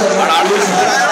अड़ालीस